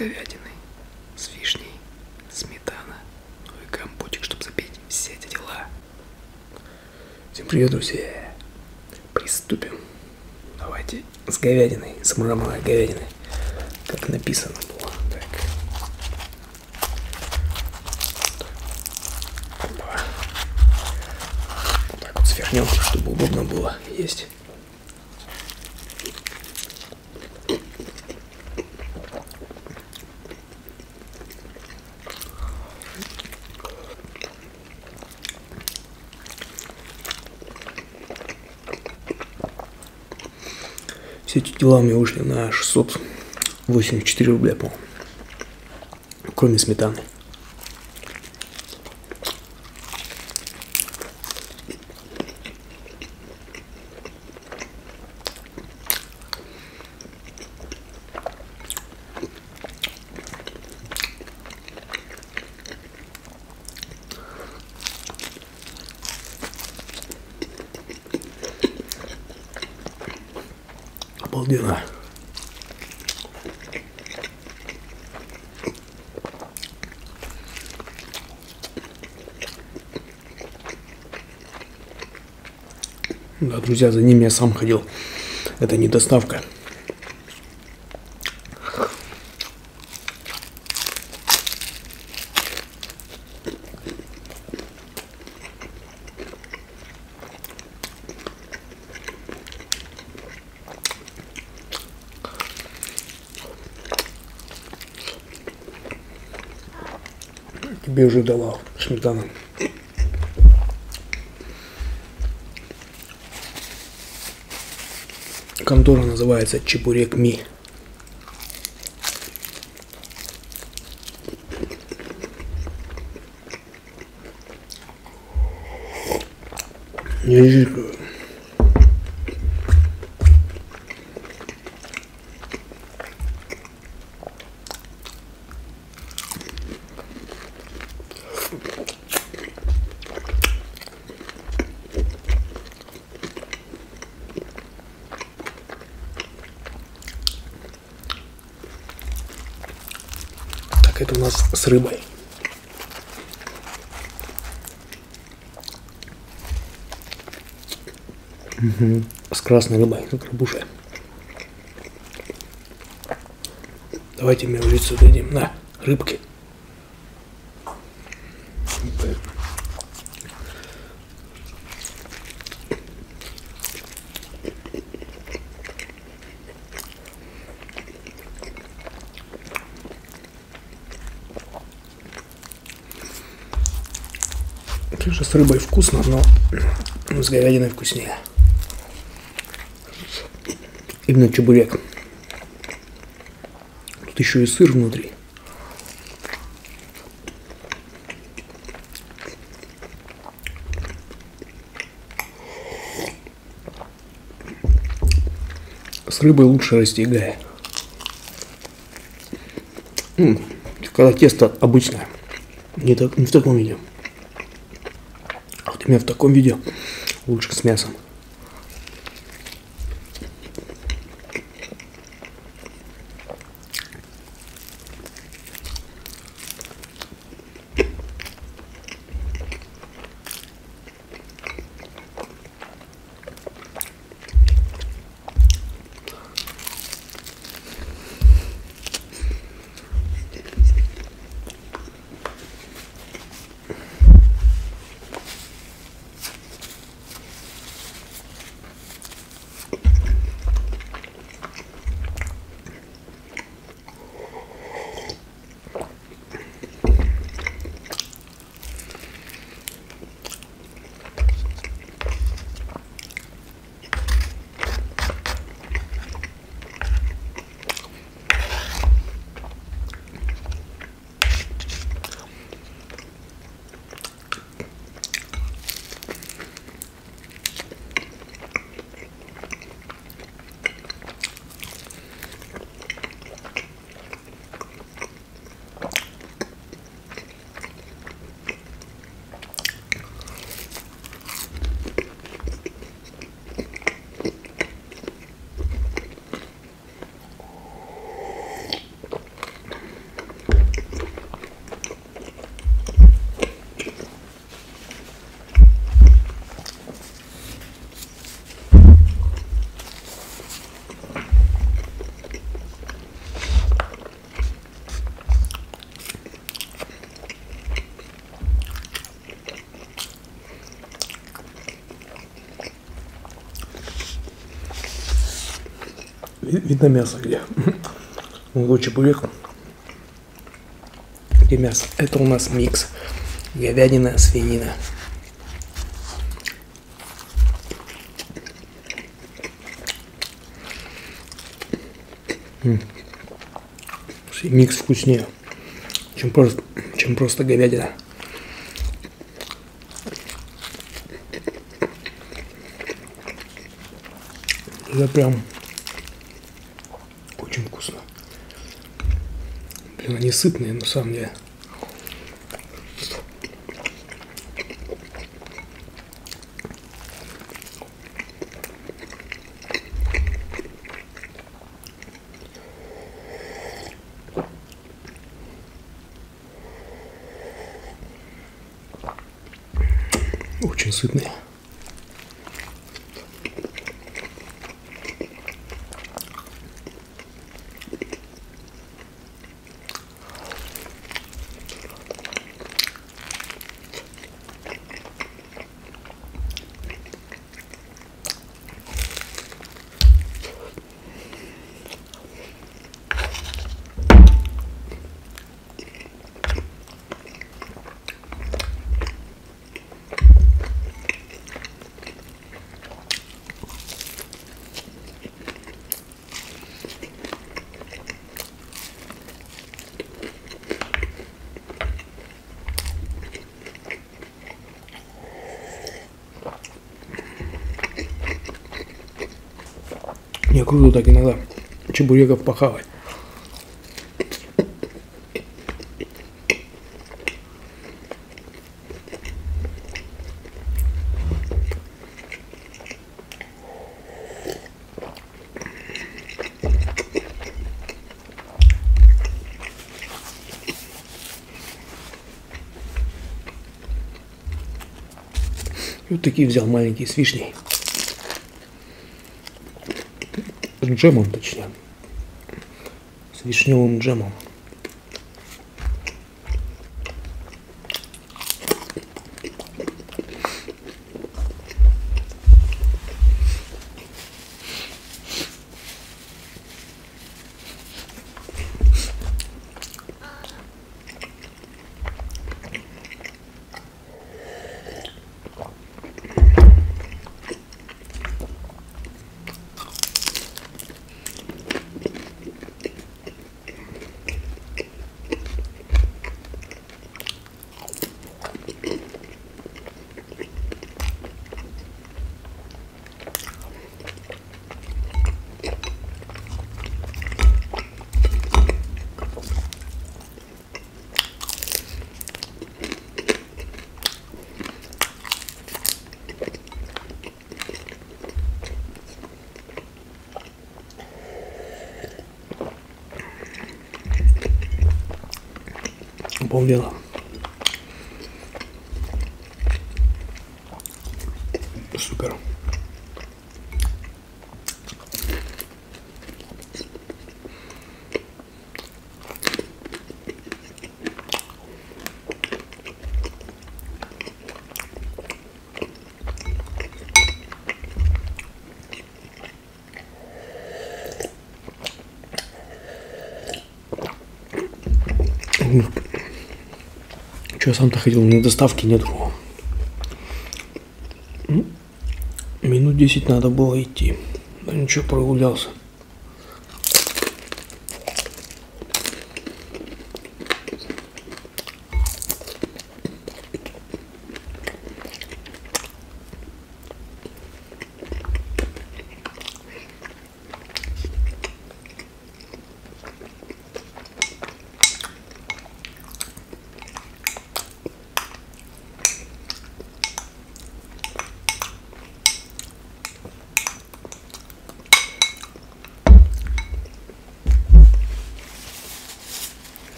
говядиной, с вишней, сметана, ну и компотик, чтобы запить все эти дела. Всем привет, друзья! Приступим. Давайте с говядиной, с мраморной говядиной, как написано было. Так. Опа. Вот так вот свернем, чтобы удобно было есть. Все эти дела у меня вышли на 684 рубля, по Кроме сметаны. Обалденно. Да, друзья, за ними я сам ходил. Это не доставка. Тебе уже давал сметана. Контора называется Чебурек Ми. Не Так, это у нас с рыбой. Мгм. С красной рыбой, с горбушей. Давайте лицо дадим. На, рыбки. Конечно, с рыбой вкусно, но с говядиной вкуснее. Именно чебурек. Тут еще и сыр внутри. С рыбой лучше растягая. Когда тесто обычное, не, так, не в таком виде. Именно в таком виде лучше с мясом. Видно мясо где. Вот чебурек. Где мясо? Это у нас микс. Говядина, свинина. Микс вкуснее, чем просто, чем просто говядина. Это прям очень вкусно. Блин, они сытные на самом деле. Очень сытные. Не круто так иногда чебуреков похавать. Вот такие взял маленькие с вишней. С джемом, точнее. С вишневым джемом. Обалденно. Супер. Че, сам-то ходил, на доставки нет. Ну, Минут 10 надо было идти. Да ничего, прогулялся.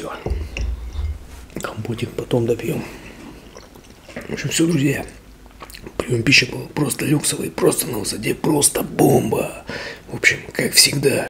Все. Компотик потом допьем. В общем, все, друзья. Прием пищи был просто люксовый, просто на высоте, просто бомба. В общем, как всегда.